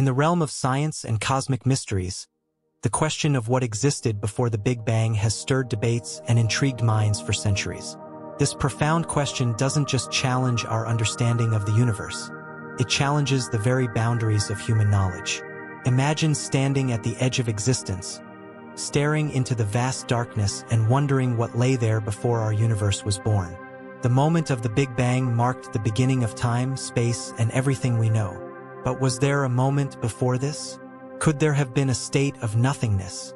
In the realm of science and cosmic mysteries, the question of what existed before the Big Bang has stirred debates and intrigued minds for centuries. This profound question doesn't just challenge our understanding of the universe. It challenges the very boundaries of human knowledge. Imagine standing at the edge of existence, staring into the vast darkness and wondering what lay there before our universe was born. The moment of the Big Bang marked the beginning of time, space, and everything we know. But was there a moment before this? Could there have been a state of nothingness,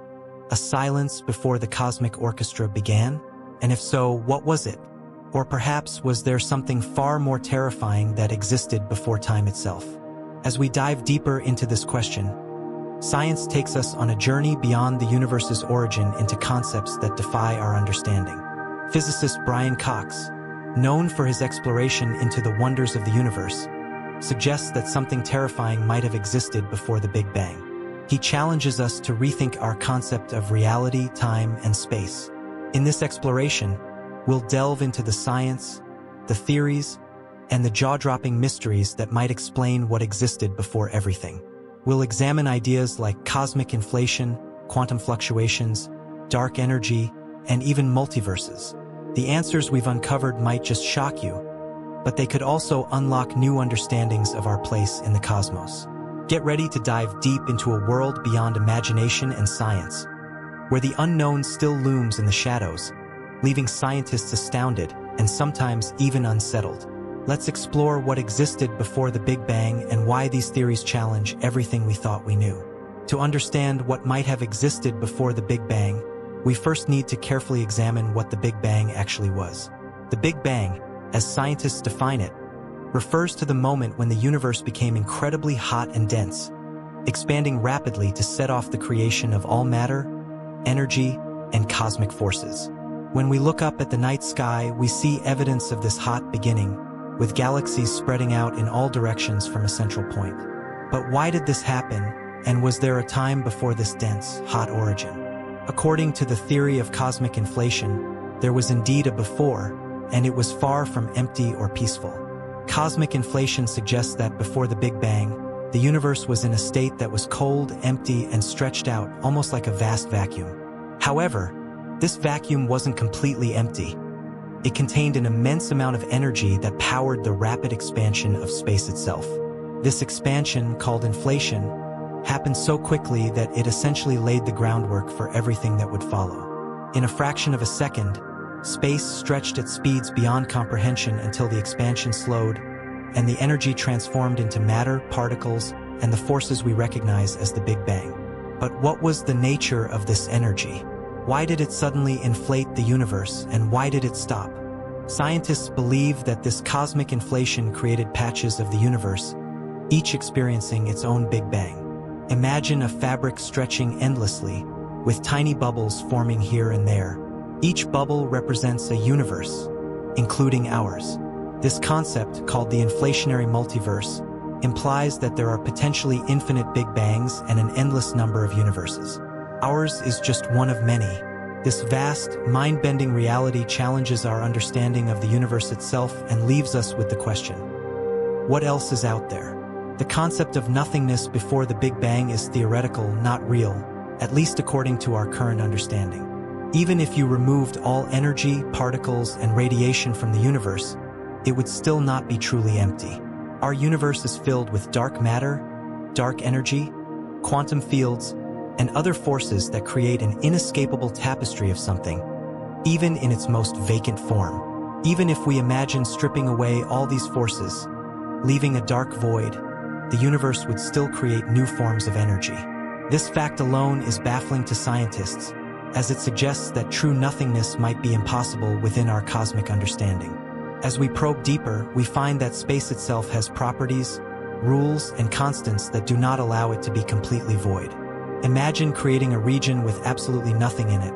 a silence before the cosmic orchestra began? And if so, what was it? Or perhaps was there something far more terrifying that existed before time itself? As we dive deeper into this question, science takes us on a journey beyond the universe's origin into concepts that defy our understanding. Physicist Brian Cox, known for his exploration into the wonders of the universe, suggests that something terrifying might have existed before the Big Bang. He challenges us to rethink our concept of reality, time, and space. In this exploration, we'll delve into the science, the theories, and the jaw-dropping mysteries that might explain what existed before everything. We'll examine ideas like cosmic inflation, quantum fluctuations, dark energy, and even multiverses. The answers we've uncovered might just shock you, but they could also unlock new understandings of our place in the cosmos. Get ready to dive deep into a world beyond imagination and science, where the unknown still looms in the shadows, leaving scientists astounded and sometimes even unsettled. Let's explore what existed before the Big Bang and why these theories challenge everything we thought we knew. To understand what might have existed before the Big Bang, we first need to carefully examine what the Big Bang actually was. The Big Bang, as scientists define it, refers to the moment when the universe became incredibly hot and dense, expanding rapidly to set off the creation of all matter, energy, and cosmic forces. When we look up at the night sky, we see evidence of this hot beginning, with galaxies spreading out in all directions from a central point. But why did this happen, and was there a time before this dense, hot origin? According to the theory of cosmic inflation, there was indeed a before, and it was far from empty or peaceful. Cosmic inflation suggests that before the Big Bang, the universe was in a state that was cold, empty, and stretched out, almost like a vast vacuum. However, this vacuum wasn't completely empty. It contained an immense amount of energy that powered the rapid expansion of space itself. This expansion, called inflation, happened so quickly that it essentially laid the groundwork for everything that would follow. In a fraction of a second, Space stretched at speeds beyond comprehension until the expansion slowed, and the energy transformed into matter, particles, and the forces we recognize as the Big Bang. But what was the nature of this energy? Why did it suddenly inflate the universe, and why did it stop? Scientists believe that this cosmic inflation created patches of the universe, each experiencing its own Big Bang. Imagine a fabric stretching endlessly, with tiny bubbles forming here and there, each bubble represents a universe, including ours. This concept, called the inflationary multiverse, implies that there are potentially infinite Big Bangs and an endless number of universes. Ours is just one of many. This vast, mind-bending reality challenges our understanding of the universe itself and leaves us with the question, what else is out there? The concept of nothingness before the Big Bang is theoretical, not real, at least according to our current understanding. Even if you removed all energy, particles, and radiation from the universe, it would still not be truly empty. Our universe is filled with dark matter, dark energy, quantum fields, and other forces that create an inescapable tapestry of something, even in its most vacant form. Even if we imagine stripping away all these forces, leaving a dark void, the universe would still create new forms of energy. This fact alone is baffling to scientists, as it suggests that true nothingness might be impossible within our cosmic understanding. As we probe deeper, we find that space itself has properties, rules, and constants that do not allow it to be completely void. Imagine creating a region with absolutely nothing in it.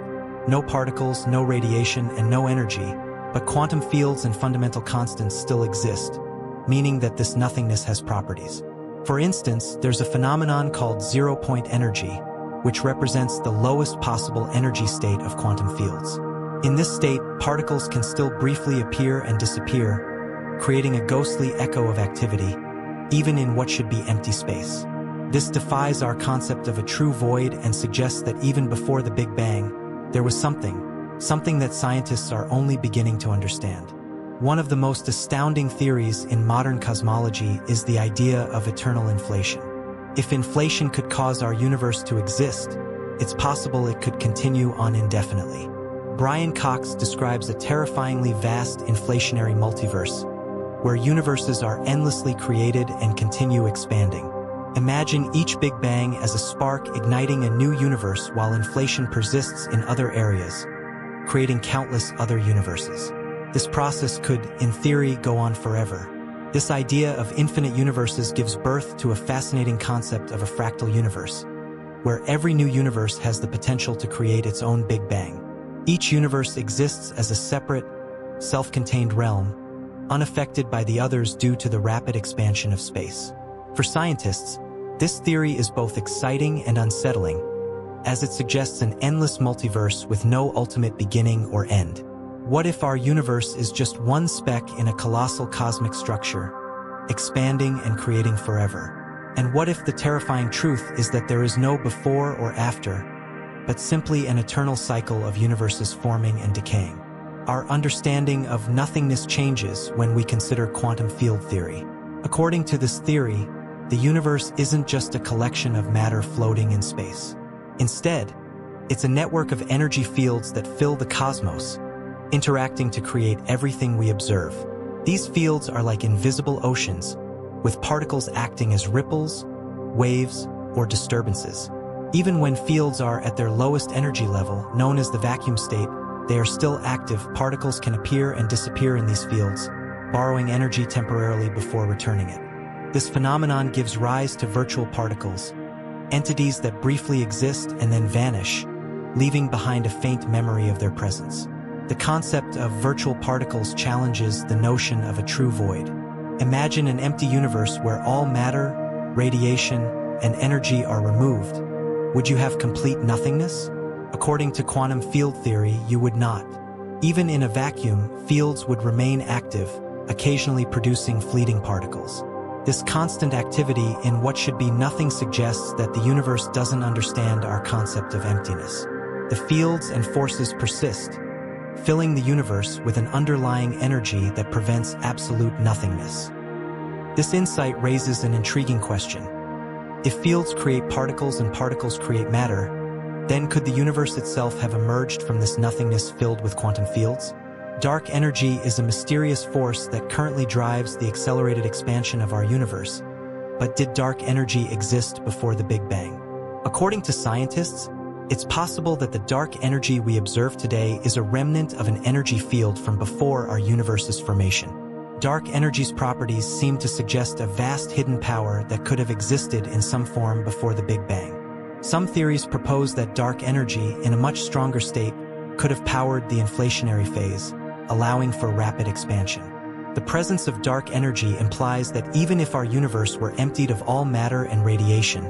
No particles, no radiation, and no energy, but quantum fields and fundamental constants still exist, meaning that this nothingness has properties. For instance, there's a phenomenon called zero-point energy, which represents the lowest possible energy state of quantum fields. In this state, particles can still briefly appear and disappear, creating a ghostly echo of activity, even in what should be empty space. This defies our concept of a true void and suggests that even before the Big Bang, there was something, something that scientists are only beginning to understand. One of the most astounding theories in modern cosmology is the idea of eternal inflation. If inflation could cause our universe to exist, it's possible it could continue on indefinitely. Brian Cox describes a terrifyingly vast inflationary multiverse, where universes are endlessly created and continue expanding. Imagine each Big Bang as a spark igniting a new universe while inflation persists in other areas, creating countless other universes. This process could, in theory, go on forever. This idea of infinite universes gives birth to a fascinating concept of a fractal universe, where every new universe has the potential to create its own Big Bang. Each universe exists as a separate, self-contained realm, unaffected by the others due to the rapid expansion of space. For scientists, this theory is both exciting and unsettling, as it suggests an endless multiverse with no ultimate beginning or end. What if our universe is just one speck in a colossal cosmic structure, expanding and creating forever? And what if the terrifying truth is that there is no before or after, but simply an eternal cycle of universes forming and decaying? Our understanding of nothingness changes when we consider quantum field theory. According to this theory, the universe isn't just a collection of matter floating in space. Instead, it's a network of energy fields that fill the cosmos, interacting to create everything we observe. These fields are like invisible oceans, with particles acting as ripples, waves, or disturbances. Even when fields are at their lowest energy level, known as the vacuum state, they are still active, particles can appear and disappear in these fields, borrowing energy temporarily before returning it. This phenomenon gives rise to virtual particles, entities that briefly exist and then vanish, leaving behind a faint memory of their presence. The concept of virtual particles challenges the notion of a true void. Imagine an empty universe where all matter, radiation, and energy are removed. Would you have complete nothingness? According to quantum field theory, you would not. Even in a vacuum, fields would remain active, occasionally producing fleeting particles. This constant activity in what should be nothing suggests that the universe doesn't understand our concept of emptiness. The fields and forces persist, filling the universe with an underlying energy that prevents absolute nothingness. This insight raises an intriguing question. If fields create particles and particles create matter, then could the universe itself have emerged from this nothingness filled with quantum fields? Dark energy is a mysterious force that currently drives the accelerated expansion of our universe. But did dark energy exist before the Big Bang? According to scientists, it's possible that the dark energy we observe today is a remnant of an energy field from before our universe's formation. Dark energy's properties seem to suggest a vast hidden power that could have existed in some form before the Big Bang. Some theories propose that dark energy, in a much stronger state, could have powered the inflationary phase, allowing for rapid expansion. The presence of dark energy implies that even if our universe were emptied of all matter and radiation,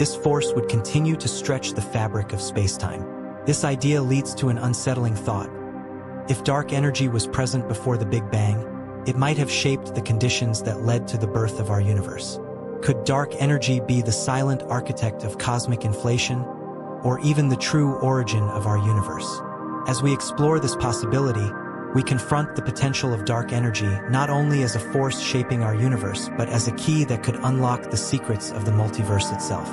this force would continue to stretch the fabric of spacetime. This idea leads to an unsettling thought. If dark energy was present before the Big Bang, it might have shaped the conditions that led to the birth of our universe. Could dark energy be the silent architect of cosmic inflation, or even the true origin of our universe? As we explore this possibility, we confront the potential of dark energy not only as a force shaping our universe, but as a key that could unlock the secrets of the multiverse itself.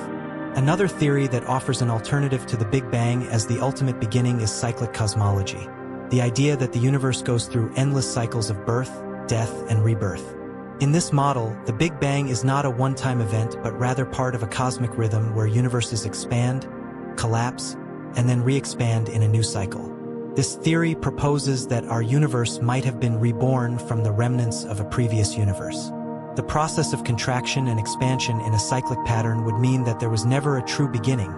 Another theory that offers an alternative to the Big Bang as the ultimate beginning is cyclic cosmology, the idea that the universe goes through endless cycles of birth, death, and rebirth. In this model, the Big Bang is not a one-time event but rather part of a cosmic rhythm where universes expand, collapse, and then re-expand in a new cycle. This theory proposes that our universe might have been reborn from the remnants of a previous universe. The process of contraction and expansion in a cyclic pattern would mean that there was never a true beginning,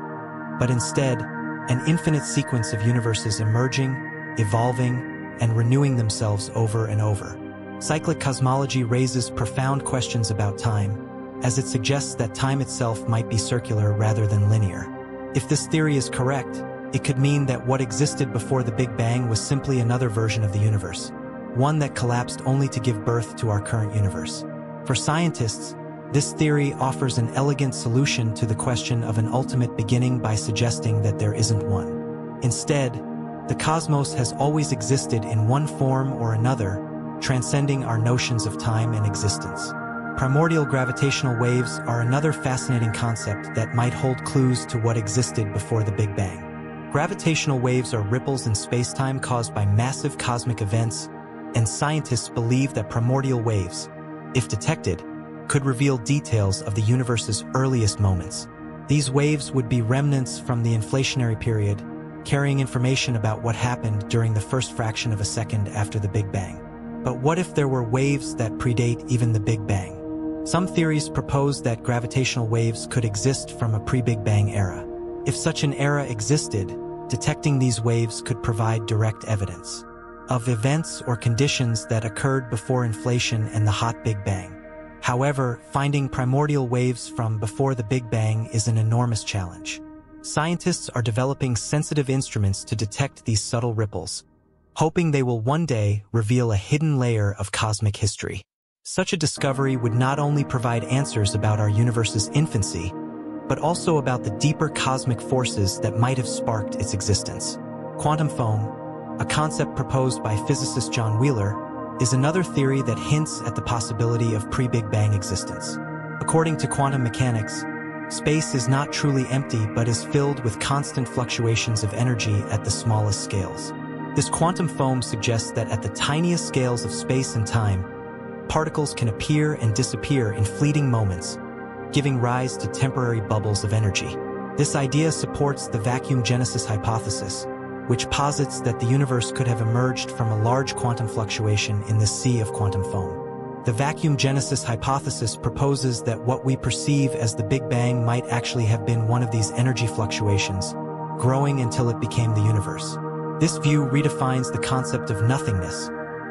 but instead, an infinite sequence of universes emerging, evolving, and renewing themselves over and over. Cyclic cosmology raises profound questions about time, as it suggests that time itself might be circular rather than linear. If this theory is correct, it could mean that what existed before the Big Bang was simply another version of the universe, one that collapsed only to give birth to our current universe. For scientists, This theory offers an elegant solution to the question of an ultimate beginning by suggesting that there isn't one. Instead, the cosmos has always existed in one form or another, transcending our notions of time and existence. Primordial gravitational waves are another fascinating concept that might hold clues to what existed before the Big Bang. Gravitational waves are ripples in spacetime caused by massive cosmic events, and scientists believe that primordial waves, if detected, could reveal details of the universe's earliest moments. These waves would be remnants from the inflationary period, carrying information about what happened during the first fraction of a second after the Big Bang. But what if there were waves that predate even the Big Bang? Some theories propose that gravitational waves could exist from a pre-Big Bang era. If such an era existed, detecting these waves could provide direct evidence of events or conditions that occurred before inflation and the hot Big Bang. However, finding primordial waves from before the Big Bang is an enormous challenge. Scientists are developing sensitive instruments to detect these subtle ripples, hoping they will one day reveal a hidden layer of cosmic history. Such a discovery would not only provide answers about our universe's infancy, but also about the deeper cosmic forces that might have sparked its existence. Quantum foam, a concept proposed by physicist John Wheeler, is another theory that hints at the possibility of pre-Big Bang existence. According to quantum mechanics, space is not truly empty but is filled with constant fluctuations of energy at the smallest scales. This quantum foam suggests that at the tiniest scales of space and time, particles can appear and disappear in fleeting moments, giving rise to temporary bubbles of energy. This idea supports the vacuum genesis hypothesis, which posits that the universe could have emerged from a large quantum fluctuation in the sea of quantum foam. The vacuum genesis hypothesis proposes that what we perceive as the Big Bang might actually have been one of these energy fluctuations, growing until it became the universe. This view redefines the concept of nothingness,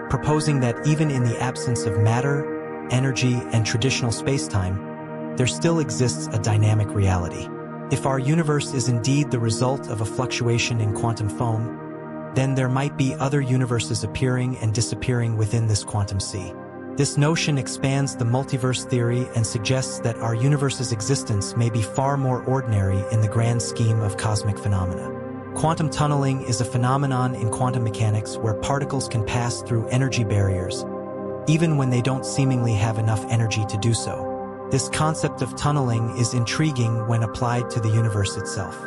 proposing that even in the absence of matter, energy, and traditional spacetime, there still exists a dynamic reality. If our universe is indeed the result of a fluctuation in quantum foam, then there might be other universes appearing and disappearing within this quantum sea. This notion expands the multiverse theory and suggests that our universe's existence may be far more ordinary in the grand scheme of cosmic phenomena. Quantum tunneling is a phenomenon in quantum mechanics where particles can pass through energy barriers, even when they don't seemingly have enough energy to do so. This concept of tunneling is intriguing when applied to the universe itself.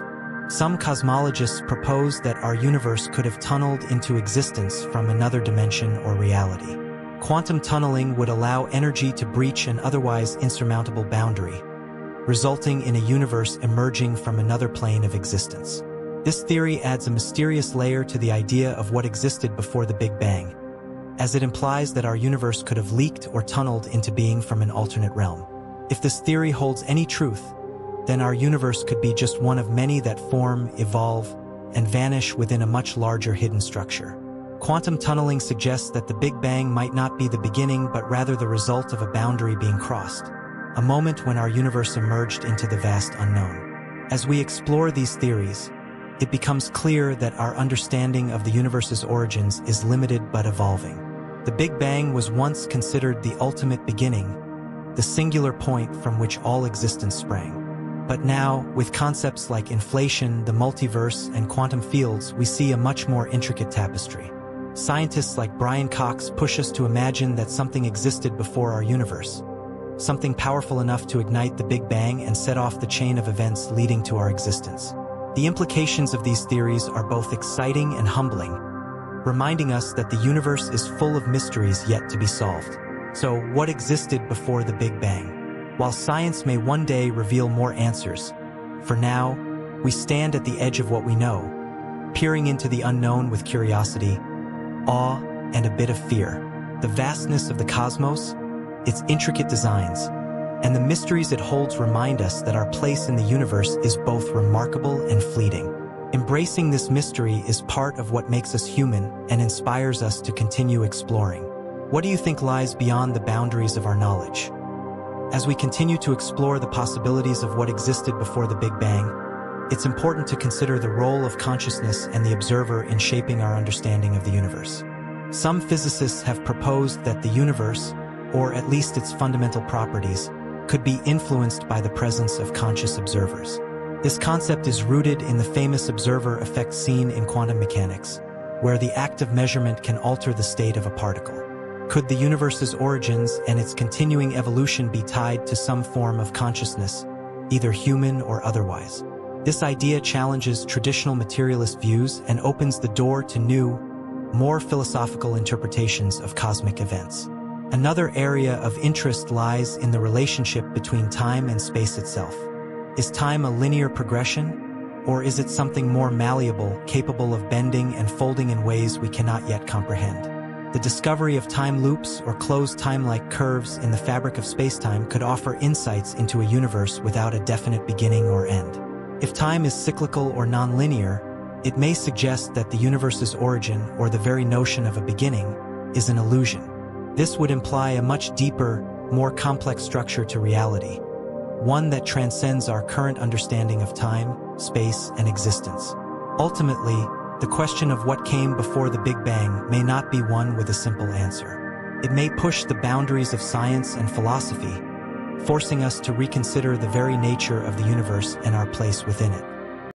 Some cosmologists propose that our universe could have tunneled into existence from another dimension or reality. Quantum tunneling would allow energy to breach an otherwise insurmountable boundary, resulting in a universe emerging from another plane of existence. This theory adds a mysterious layer to the idea of what existed before the Big Bang, as it implies that our universe could have leaked or tunneled into being from an alternate realm. If this theory holds any truth, then our universe could be just one of many that form, evolve, and vanish within a much larger hidden structure. Quantum tunneling suggests that the Big Bang might not be the beginning but rather the result of a boundary being crossed, a moment when our universe emerged into the vast unknown. As we explore these theories, it becomes clear that our understanding of the universe's origins is limited but evolving. The Big Bang was once considered the ultimate beginning, the singular point from which all existence sprang. But now, with concepts like inflation, the multiverse, and quantum fields, we see a much more intricate tapestry. Scientists like Brian Cox push us to imagine that something existed before our universe, something powerful enough to ignite the Big Bang and set off the chain of events leading to our existence. The implications of these theories are both exciting and humbling, reminding us that the universe is full of mysteries yet to be solved. So, what existed before the Big Bang? While science may one day reveal more answers, for now, we stand at the edge of what we know, peering into the unknown with curiosity, awe, and a bit of fear. The vastness of the cosmos, its intricate designs, and the mysteries it holds remind us that our place in the universe is both remarkable and fleeting. Embracing this mystery is part of what makes us human and inspires us to continue exploring. What do you think lies beyond the boundaries of our knowledge? As we continue to explore the possibilities of what existed before the Big Bang, it's important to consider the role of consciousness and the observer in shaping our understanding of the universe. Some physicists have proposed that the universe, or at least its fundamental properties, could be influenced by the presence of conscious observers. This concept is rooted in the famous observer effect seen in quantum mechanics, where the act of measurement can alter the state of a particle. Could the universe's origins and its continuing evolution be tied to some form of consciousness, either human or otherwise? This idea challenges traditional materialist views and opens the door to new, more philosophical interpretations of cosmic events. Another area of interest lies in the relationship between time and space itself. Is time a linear progression, or is it something more malleable, capable of bending and folding in ways we cannot yet comprehend? The discovery of time loops or closed time-like curves in the fabric of spacetime could offer insights into a universe without a definite beginning or end. If time is cyclical or nonlinear, it may suggest that the universe's origin or the very notion of a beginning is an illusion. This would imply a much deeper, more complex structure to reality, one that transcends our current understanding of time, space, and existence. Ultimately, the question of what came before the Big Bang may not be one with a simple answer. It may push the boundaries of science and philosophy, forcing us to reconsider the very nature of the universe and our place within it.